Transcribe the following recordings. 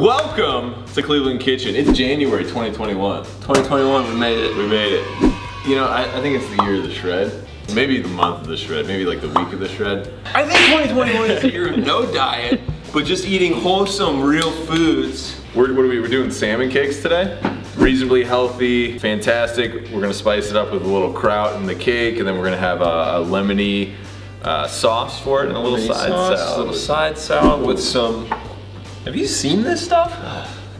Welcome to Cleveland Kitchen. It's January 2021. 2021, we made it. We made it. You know, I, I think it's the year of the shred. Maybe the month of the shred, maybe like the week of the shred. I think 2021 is the year of no diet, but just eating wholesome, real foods. We're, what are we, we're doing salmon cakes today. Reasonably healthy, fantastic. We're gonna spice it up with a little kraut in the cake, and then we're gonna have a, a lemony uh, sauce for it and a little side sauce, salad. A little side salad with some. Have you seen this stuff?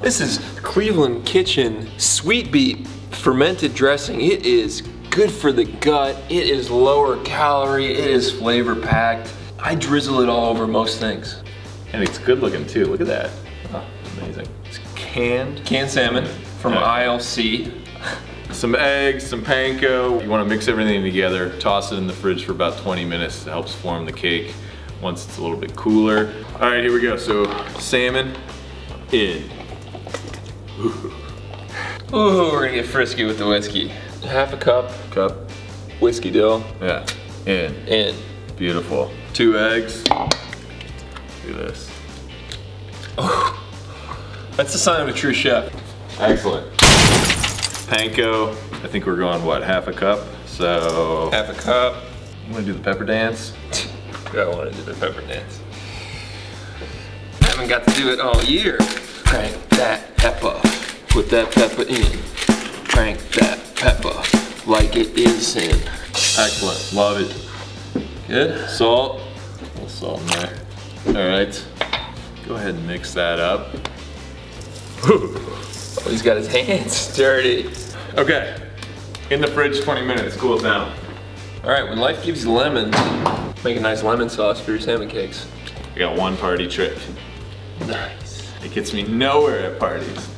This is Cleveland Kitchen sweet beet fermented dressing. It is good for the gut. It is lower calorie. It is flavor packed. I drizzle it all over most things. And it's good looking too. Look at that. Oh, amazing. It's canned. Canned salmon from Yeah. ILC. Some eggs, some panko. You want to mix everything together, toss it in the fridge for about 20 minutes. It helps form the cake once it's a little bit cooler. All right, here we go. So salmon in. Ooh, we're gonna get frisky with the whiskey. Half a cup Cup. whiskey dill Yeah. In. in. Beautiful. Two eggs. At this. Oh, that's the sign of a true chef. Excellent. Panko. I think we're going what half a cup. So Half a cup. I'm gonna do the pepper dance. I want to do the pepper dance. I haven't got to do it all year. Crank that pepper. Put that pepper in. Crank that pepper like it is in. Excellent. Love it. Good? Salt. A little salt in there. All right. Go ahead and mix that up. Oh, he's got his hands dirty. Okay. In the fridge 20 minutes. Cool it down. All right, when life gives you lemons, make a nice lemon sauce for your salmon cakes. I got one party trick. Nice. It gets me nowhere at parties.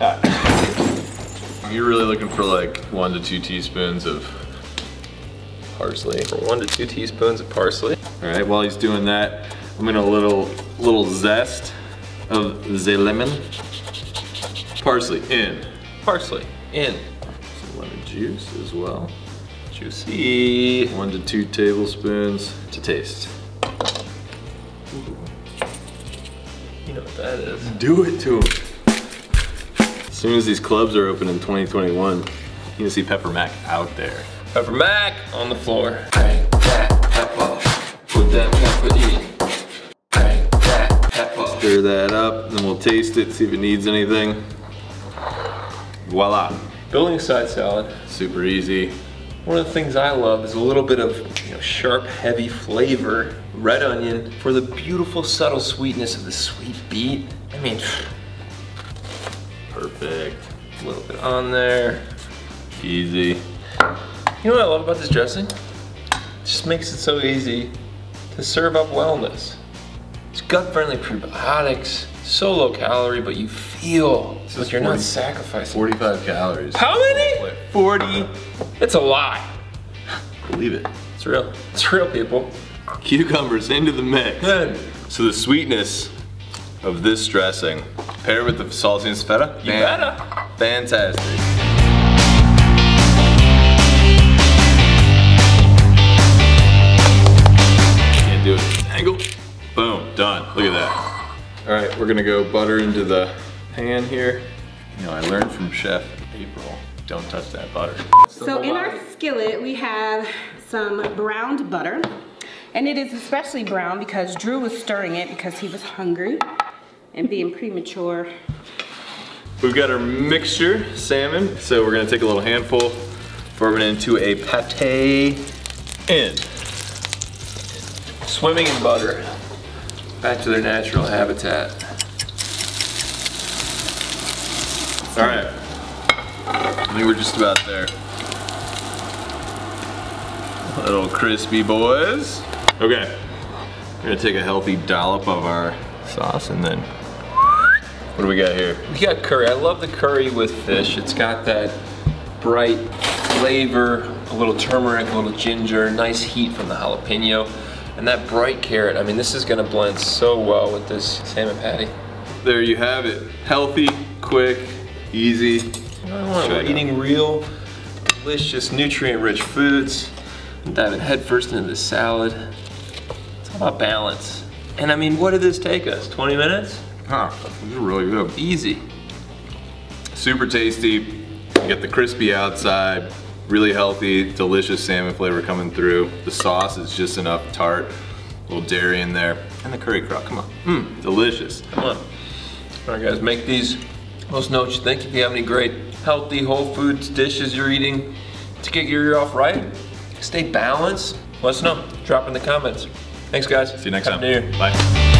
Ah. You're really looking for like one to two teaspoons of parsley. For one to two teaspoons of parsley. All right, while he's doing that, I'm gonna little little zest of the lemon. Parsley in. Parsley in. Some lemon juice as well. Juicy. One to two tablespoons to taste. You know what that is. Do it to him. As soon as these clubs are open in 2021, you're gonna see Pepper Mac out there. Pepper Mac on the floor. Crank that pepper. Put that pepper in. Crank that pepper. Stir that up, then we'll taste it, see if it needs anything. Voila. Building a side salad. Super easy. One of the things I love is a little bit of you know, sharp, heavy flavor. Red onion for the beautiful, subtle sweetness of the sweet beet. I mean, Perfect. a little bit on there. Easy. You know what I love about this dressing? It just makes it so easy to serve up wellness. It's gut-friendly probiotics, so low calorie, but you feel is like you're not sacrificing. 45 calories. How many? 40. It's a lie. Believe it. It's real. It's real, people. Cucumbers into the mix. Good. So the sweetness of this dressing, paired with the saltiness feta, You better. Fantastic. All right, we're gonna go butter into the pan here. You know, I learned from Chef April, don't touch that butter. So in our skillet, we have some browned butter. And it is especially brown because Drew was stirring it because he was hungry and being premature. We've got our mixture salmon, so we're gonna take a little handful, form it into a pate in. Swimming in butter. Back to their natural habitat. All right. I think we're just about there. Little crispy boys. Okay. We're gonna take a healthy dollop of our sauce and then, what do we got here? We got curry. I love the curry with fish. It's got that bright flavor, a little turmeric, a little ginger, nice heat from the jalapeno, and that bright carrot. I mean, this is gonna blend so well with this salmon patty. There you have it. Healthy, quick, easy. You know what I want? Check We're eating real, delicious, nutrient-rich foods. and Diving headfirst into the salad. It's all about balance. And I mean, what did this take us? 20 minutes? Huh, this is really good. Easy. Super tasty. You get the crispy outside, really healthy, delicious salmon flavor coming through. The sauce is just enough tart, a little dairy in there, and the curry kraut. Come on, mmm, delicious. Come on. All right, guys, make these. Let us know what you think. If you have any great healthy whole foods dishes you're eating to get your year off right, stay balanced. Let us know. Drop in the comments. Thanks, guys. See you next Happy time. New Year. Bye.